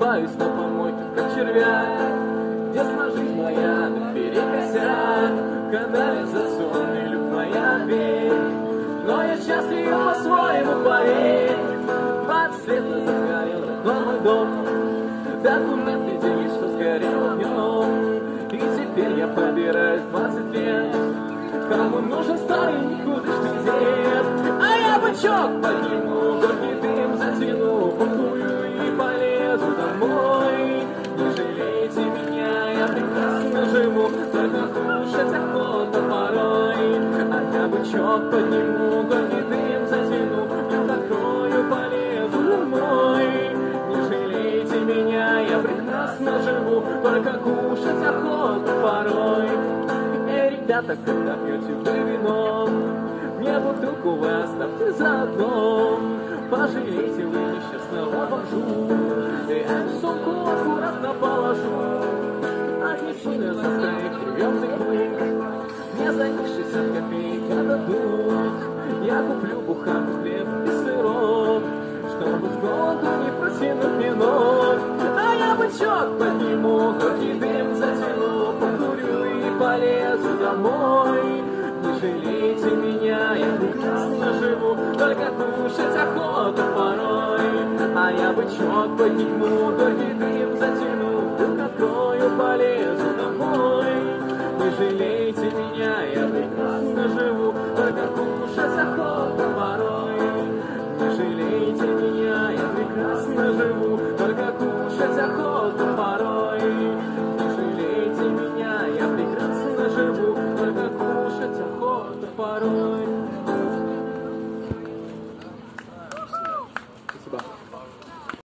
валяюсь на помойке, как червяк Где жизнь моя наперекосяк Канализационный люк моя дверь Но я счастлив по-своему поверь Двадцать лет назад горел родной дом. Документы, деньги, что сгорело днем И теперь я побираюсь двадцать лет. Кому нужен старый никудышный дед А я бычок подниму, кушать охота порой А я бычок подниму, горький дым затяну Я закрою, полезу домой Не жалейте меня, я прекрасно живу Только кушать охота порой Эй, ребята, когда пьете вы вино Мне бутылку вы оставьте заодно Пожалейте вы несчастного бомжу копеек отдадут Я куплю буханку хлеб и сырок Чтобы с голоду не протянуть минут А я бычок подниму, горький дым затяну Покурю и полезу домой. Не жалейте меня, я прекрасно живу Только кушать охота порой. А я бычок подниму, горький дым затяну жалейте меня, я прекрасно живу Только кушать охота порой Не жалейте меня, я прекрасно живу Только кушать охота порой Не жалейте меня, я прекрасно живу Только кушать охота порой